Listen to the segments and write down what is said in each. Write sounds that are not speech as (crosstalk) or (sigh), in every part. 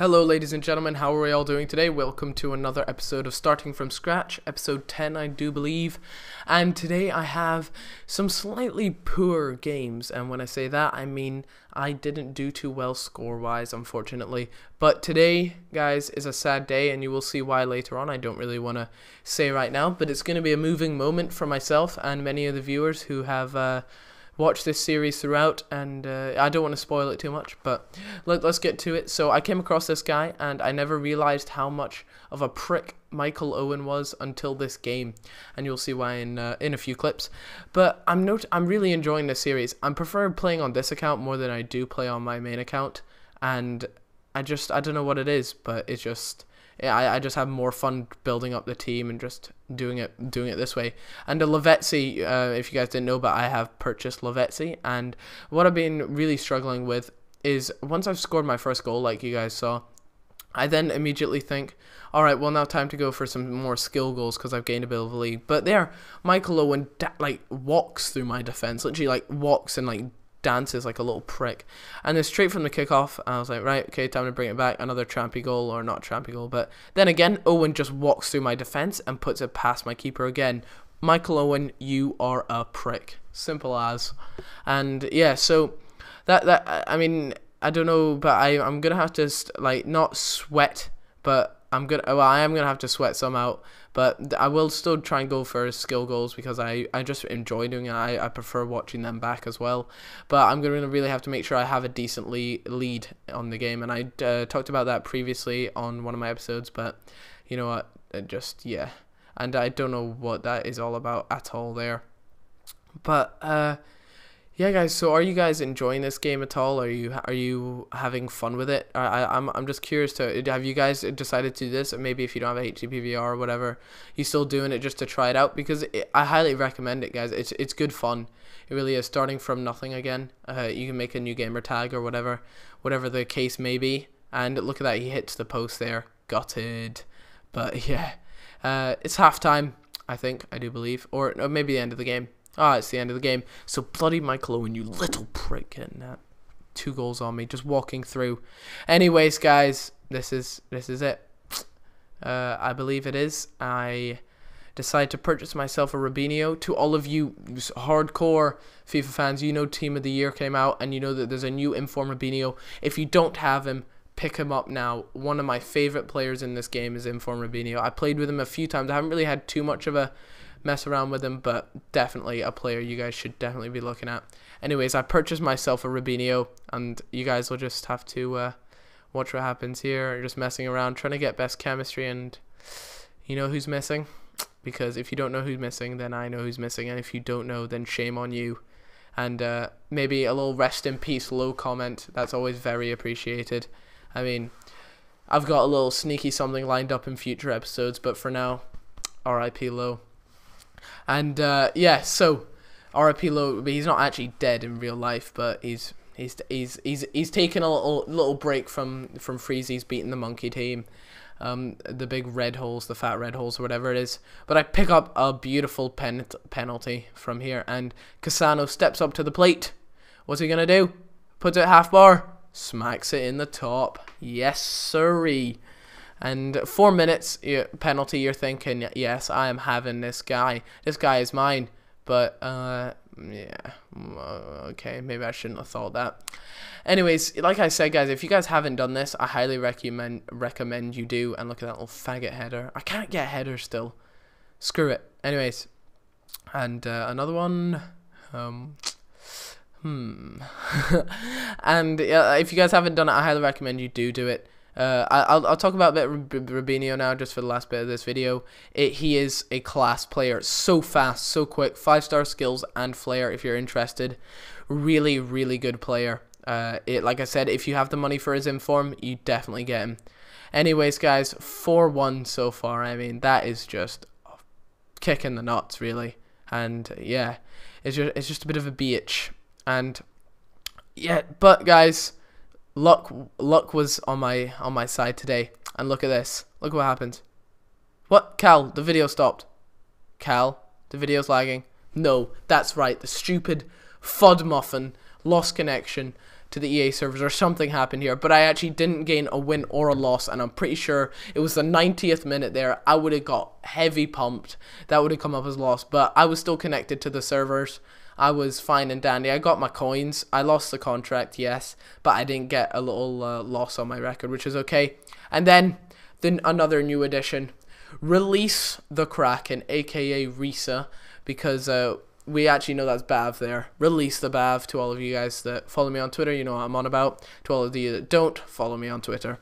Hello, ladies and gentlemen. How are we all doing today? Welcome to another episode of Starting from Scratch, episode 10, I do believe. And today I have some slightly poor games. And when I say that, I mean I didn't do too well score wise, unfortunately. But today, guys, is a sad day, and you will see why later on. I don't really want to say right now, but it's going to be a moving moment for myself and many of the viewers who have. Uh, watch this series throughout, and uh, I don't want to spoil it too much, but let, us get to it. So I came across this guy, and I never realized how much of a prick Michael Owen was until this game, and you'll see why in uh, in a few clips. But I'm not I'm really enjoying this series. I'm prefer playing on this account more than I do play on my main account, and I just I don't know what it is, but it's just I, I just have more fun building up the team and just doing it doing it this way. And the Lavezzi, uh, if you guys didn't know, but I have purchased Lavezzi, and what I've been really struggling with is once I've scored my first goal, like you guys saw, I then immediately think, all right, well now time to go for some more skill goals because I've gained a bit of a lead. But there, Michael Owen like walks through my defense, literally like walks and like dances like a little prick. And then straight from the kickoff, I was like, right, okay, time to bring it back. Another trampy goal, or not trampy goal. But then again, Owen just walks through my defense and puts it past my keeper again. Michael Owen, you are a prick. Simple as. And yeah, so that that I mean, I don't know, but I I'm gonna have to like not sweat, but I'm gonna well I am gonna have to sweat some out but I will still try and go for skill goals because I, I just enjoy doing it. I, I prefer watching them back as well. But I'm to really have to make sure I have a decent lead, on the game. And I uh, talked about that previously on one of my episodes. But you know what? It just, yeah. And I don't know what that is all about at all there. But, uh, yeah, guys. So, are you guys enjoying this game at all? Are you are you having fun with it? I, I I'm I'm just curious to have you guys decided to do this? Or maybe if you don't have HDPVR or whatever, you still doing it just to try it out because it, I highly recommend it, guys. It's it's good fun. It really is. Starting from nothing again. Uh, you can make a new gamer tag or whatever, whatever the case may be. And look at that, he hits the post there. Gutted. But (laughs) yeah, uh, it's halftime. I think I do believe, or, or maybe the end of the game. Ah, it's the end of the game. So bloody Michael Owen, you little prick, getting that two goals on me, just walking through. Anyways, guys, this is this is it. Uh, I believe it is. I decide to purchase myself a Robinho. To all of you hardcore FIFA fans, you know Team of the Year came out, and you know that there's a new Inform Robinho. If you don't have him, pick him up now. One of my favorite players in this game is Inform Robinho. I played with him a few times. I haven't really had too much of a mess around with him, but definitely a player you guys should definitely be looking at. Anyways, I purchased myself a Robinho, and you guys will just have to uh, watch what happens here. Just messing around, trying to get best chemistry, and you know who's missing? Because if you don't know who's missing, then I know who's missing, and if you don't know, then shame on you. And uh, maybe a little rest in peace Lowe comment. That's always very appreciated. I mean, I've got a little sneaky something lined up in future episodes, but for now, RIP Lowe. And uh, yeah, so RIP Lowe, he's not actually dead in real life, but he's he's he's he's he's taken a little little break from from Freezy's beating the monkey team. Um, the big red holes, the fat red holes, or whatever it is. But I pick up a beautiful pen penalty from here, and Cassano steps up to the plate. What's he gonna do? Puts it half bar, smacks it in the top. Yes, sirree. And four minutes penalty, you're thinking, yes, I am having this guy. This guy is mine. But, uh, yeah, okay, maybe I shouldn't have thought that. Anyways, like I said, guys, if you guys haven't done this, I highly recommend recommend you do. And look at that little faggot header. I can't get header still. Screw it. Anyways, and uh, another one. Um, hmm. (laughs) and uh, if you guys haven't done it, I highly recommend you do do it. Uh, I'll, I'll talk about a bit Robinho now, just for the last bit of this video. It, he is a class player, so fast, so quick, five star skills and flair. If you're interested, really, really good player. Uh, it like I said, if you have the money for his inform, you definitely get him. Anyways, guys, four one so far. I mean, that is just kicking the nuts, really. And yeah, it's just it's just a bit of a beach. And yeah, but guys luck luck was on my on my side today. And look at this. Look what happened. What? Cal, the video stopped. Cal, the video's lagging. No, that's right. The stupid FUD muffin lost connection. to the EA servers or something happened here, but I actually didn't gain a win or a loss, and I'm pretty sure it was the 90th minute there. I would have got heavy pumped. That would have come up as loss, but I was still connected to the servers. I was fine and dandy. I got my coins. I lost the contract, yes, but I didn't get a little uh, loss on my record, which is okay. And then, then another new addition, release the Kraken, aka Risa, because uh, we actually know that's Bav there. Release the Bav to all of you guys that follow me on Twitter. You know what I'm on about. To all of you that don't, follow me on Twitter.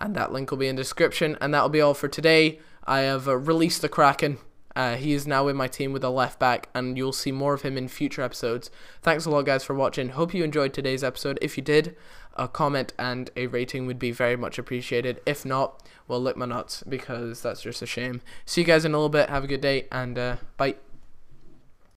And that link will be in the description. And that'll be all for today. I have uh, released the Kraken. Uh, he is now in my team with a left back, and you'll see more of him in future episodes. Thanks a lot, guys, for watching. Hope you enjoyed today's episode. If you did, a comment and a rating would be very much appreciated. If not, well, lick my nuts because that's just a shame. See you guys in a little bit. Have a good day, and uh, bye.